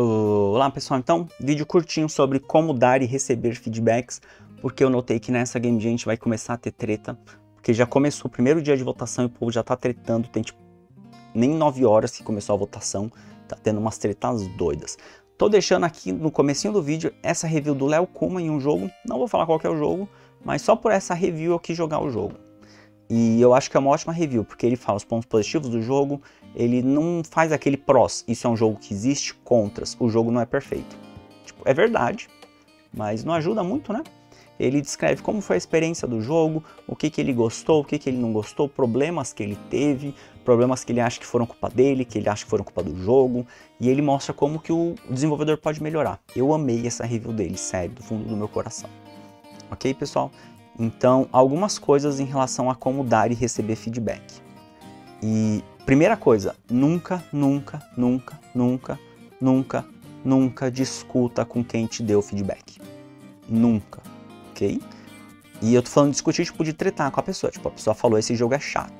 Olá pessoal, então, vídeo curtinho sobre como dar e receber feedbacks, porque eu notei que nessa Game a gente vai começar a ter treta, porque já começou o primeiro dia de votação e o povo já tá tretando, tem tipo, nem 9 horas que começou a votação, tá tendo umas tretas doidas. Tô deixando aqui no comecinho do vídeo essa review do Léo Kuma em um jogo, não vou falar qual é o jogo, mas só por essa review eu quis jogar o jogo. E eu acho que é uma ótima review, porque ele fala os pontos positivos do jogo, ele não faz aquele prós, isso é um jogo que existe, contras, o jogo não é perfeito. Tipo, é verdade, mas não ajuda muito, né? Ele descreve como foi a experiência do jogo, o que, que ele gostou, o que, que ele não gostou, problemas que ele teve, problemas que ele acha que foram culpa dele, que ele acha que foram culpa do jogo, e ele mostra como que o desenvolvedor pode melhorar. Eu amei essa review dele, sério, do fundo do meu coração. Ok, pessoal? Então, algumas coisas em relação a como dar e receber feedback. E primeira coisa, nunca, nunca, nunca, nunca, nunca, nunca discuta com quem te deu feedback. Nunca, ok? E eu tô falando de discutir, tipo, de tretar com a pessoa. Tipo, a pessoa falou, esse jogo é chato.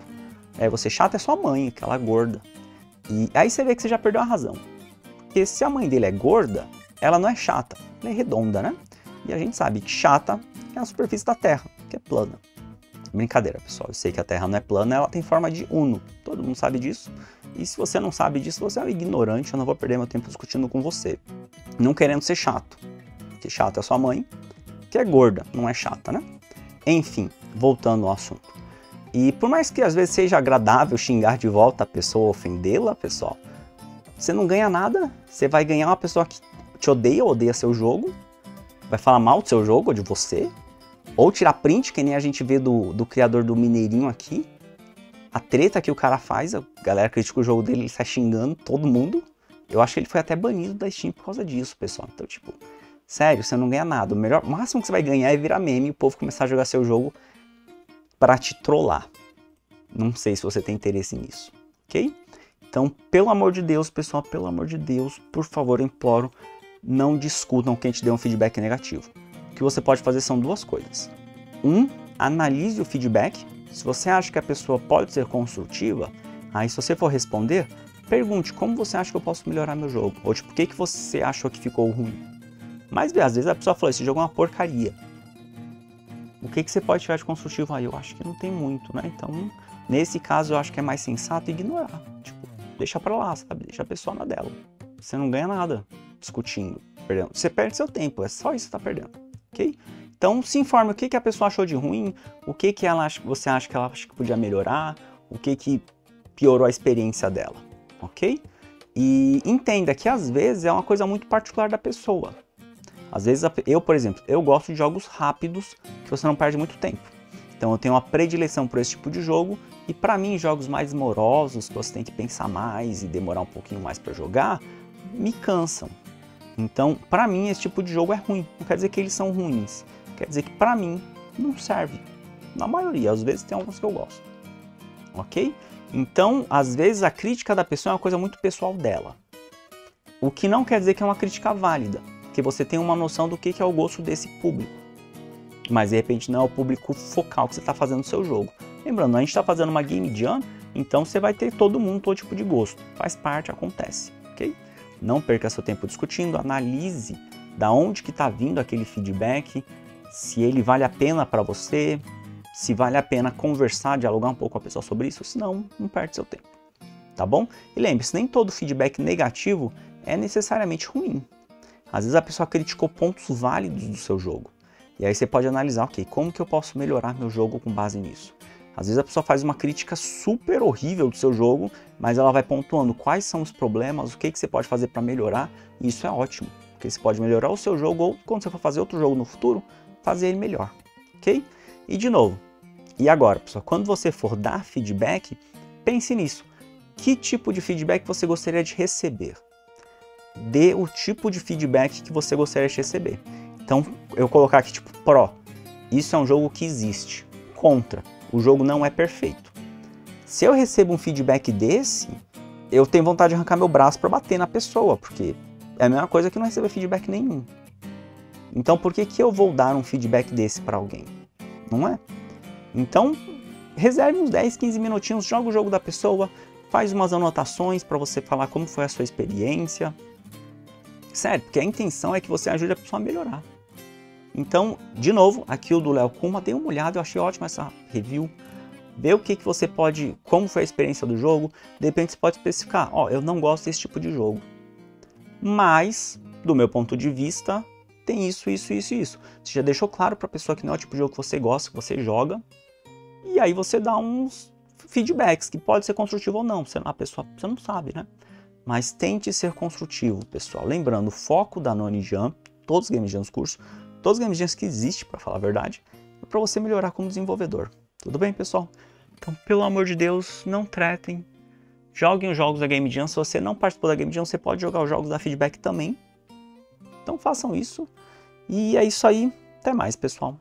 É, você chato é sua mãe, aquela gorda. E aí você vê que você já perdeu a razão. Porque se a mãe dele é gorda, ela não é chata, ela é redonda, né? E a gente sabe que chata é a superfície da Terra, que é plana. Brincadeira, pessoal. Eu sei que a Terra não é plana, ela tem forma de Uno. Todo mundo sabe disso. E se você não sabe disso, você é um ignorante. Eu não vou perder meu tempo discutindo com você. Não querendo ser chato. Que chato é sua mãe, que é gorda, não é chata, né? Enfim, voltando ao assunto. E por mais que às vezes seja agradável xingar de volta a pessoa, ofendê-la, pessoal, você não ganha nada. Você vai ganhar uma pessoa que te odeia, odeia seu jogo, vai falar mal do seu jogo ou de você, ou tirar print, que nem a gente vê do, do criador do Mineirinho aqui. A treta que o cara faz, a galera critica o jogo dele, ele sai xingando todo mundo. Eu acho que ele foi até banido da Steam por causa disso, pessoal. Então, tipo, sério, você não ganha nada. O melhor, o máximo que você vai ganhar é virar meme e o povo começar a jogar seu jogo para te trollar. Não sei se você tem interesse nisso, ok? Então, pelo amor de Deus, pessoal, pelo amor de Deus, por favor, imploro, não discutam quem te deu um feedback negativo. Que você pode fazer são duas coisas. Um, analise o feedback. Se você acha que a pessoa pode ser construtiva, aí se você for responder, pergunte como você acha que eu posso melhorar meu jogo. Ou tipo, o que, que você achou que ficou ruim. Mas às vezes a pessoa falou, esse jogo é uma porcaria. O que, que você pode tirar de construtivo aí? Eu acho que não tem muito, né? Então, nesse caso, eu acho que é mais sensato ignorar. Tipo, deixa pra lá, sabe? Deixa a pessoa na dela. Você não ganha nada discutindo, perdendo. Você perde seu tempo, é só isso que você tá perdendo, ok? Então se informe o que, que a pessoa achou de ruim, o que, que ela acha, você acha que ela acha que podia melhorar, o que, que piorou a experiência dela, ok? E entenda que às vezes é uma coisa muito particular da pessoa. Às vezes, eu, por exemplo, eu gosto de jogos rápidos que você não perde muito tempo. Então eu tenho uma predileção por esse tipo de jogo e para mim jogos mais morosos, que você tem que pensar mais e demorar um pouquinho mais para jogar, me cansam. Então, para mim esse tipo de jogo é ruim. Não quer dizer que eles são ruins. Quer dizer que para mim não serve. Na maioria, às vezes tem alguns que eu gosto. OK? Então, às vezes a crítica da pessoa é uma coisa muito pessoal dela. O que não quer dizer que é uma crítica válida, porque você tem uma noção do que é o gosto desse público. Mas de repente não é o público focal que você está fazendo no seu jogo. Lembrando, a gente está fazendo uma game jam, então você vai ter todo mundo, todo tipo de gosto. Faz parte, acontece, ok? Não perca seu tempo discutindo, analise da onde que está vindo aquele feedback, se ele vale a pena para você, se vale a pena conversar, dialogar um pouco com a pessoa sobre isso, senão não perde seu tempo, tá bom? E lembre-se, nem todo feedback negativo é necessariamente ruim. Às vezes a pessoa criticou pontos válidos do seu jogo. E aí você pode analisar, ok, como que eu posso melhorar meu jogo com base nisso? Às vezes a pessoa faz uma crítica super horrível do seu jogo, mas ela vai pontuando quais são os problemas, o que, que você pode fazer para melhorar, e isso é ótimo, porque você pode melhorar o seu jogo ou quando você for fazer outro jogo no futuro, fazer ele melhor, ok? E de novo, e agora, pessoal, quando você for dar feedback, pense nisso. Que tipo de feedback você gostaria de receber? Dê o tipo de feedback que você gostaria de receber. Então, eu colocar aqui tipo Pro. Isso é um jogo que existe. Contra o jogo não é perfeito. Se eu recebo um feedback desse, eu tenho vontade de arrancar meu braço para bater na pessoa, porque é a mesma coisa que não receber feedback nenhum. Então por que, que eu vou dar um feedback desse para alguém? Não é? Então, reserve uns 10, 15 minutinhos, joga o jogo da pessoa, faz umas anotações para você falar como foi a sua experiência. Sério, porque a intenção é que você ajude a pessoa a melhorar. Então, de novo, aqui o do Léo Kuma, dei uma olhada, eu achei ótima essa review. Vê o que, que você pode, como foi a experiência do jogo. De repente você pode especificar, ó, eu não gosto desse tipo de jogo. Mas, do meu ponto de vista, tem isso, isso, isso e isso. Você já deixou claro para a pessoa que não é o tipo de jogo que você gosta, que você joga. E aí você dá uns feedbacks, que pode ser construtivo ou não. Você, a pessoa, você não sabe, né? Mas tente ser construtivo, pessoal. Lembrando, o foco da Noni Jam, todos os Game Jams cursos, todos os Game Jams que existem, para falar a verdade, é para você melhorar como desenvolvedor. Tudo bem, pessoal? Então, pelo amor de Deus, não tretem. Joguem os jogos da Game Jam. Se você não participou da Game Jam, você pode jogar os jogos da Feedback também. Então façam isso. E é isso aí. Até mais, pessoal.